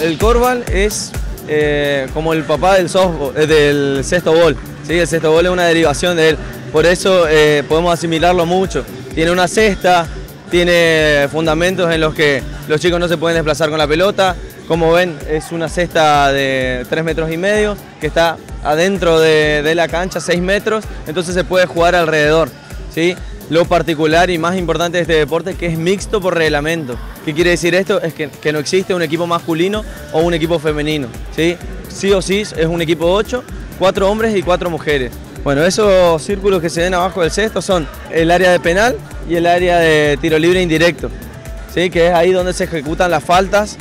El Corval es eh, como el papá del, softball, eh, del sexto bol. ¿sí? El sexto bol es una derivación de él. Por eso eh, podemos asimilarlo mucho. Tiene una cesta, tiene fundamentos en los que los chicos no se pueden desplazar con la pelota. Como ven, es una cesta de 3 metros y medio que está adentro de, de la cancha, 6 metros, entonces se puede jugar alrededor. ¿Sí? Lo particular y más importante de este deporte que es mixto por reglamento. ¿Qué quiere decir esto? Es que, no existe un equipo masculino o un equipo femenino. ¿sí? sí o sí es un equipo 8, 4 hombres y 4 mujeres. Bueno, esos círculos que se ven abajo del cesto son el área de penal y el área de tiro libre indirecto, ¿sí? que es ahí donde se ejecutan las faltas,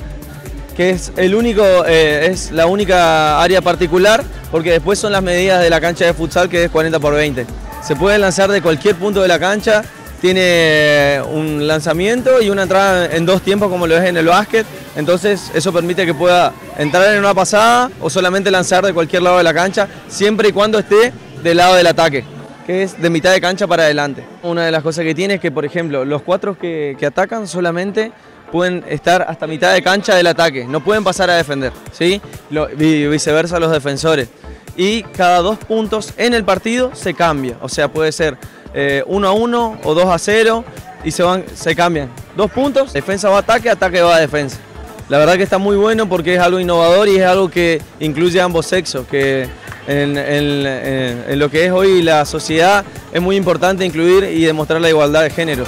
que es, eh, es la única área particular, porque después son las medidas de la cancha de futsal que es 40 por 20. Se puede lanzar de cualquier punto de la cancha, tiene un lanzamiento y una entrada en dos tiempos como lo es en el básquet, entonces eso permite que pueda entrar en una pasada o solamente lanzar de cualquier lado de la cancha, siempre y cuando esté del lado del ataque, que es de mitad de cancha para adelante. Una de las cosas que tiene es que, por ejemplo, los cuatro que, atacan solamente pueden estar hasta mitad de cancha del ataque, no pueden pasar a defender, ¿sí? Y viceversa los defensores. Y cada dos puntos en el partido se cambia, o sea, puede ser 1 eh, a 1 o 2 a 0 y se, van, se cambian. Dos puntos, defensa va a ataque, ataque va a defensa. La verdad que está muy bueno porque es algo innovador y es algo que incluye a ambos sexos, que en, en, en, lo que es hoy la sociedad es muy importante incluir y demostrar la igualdad de géneros.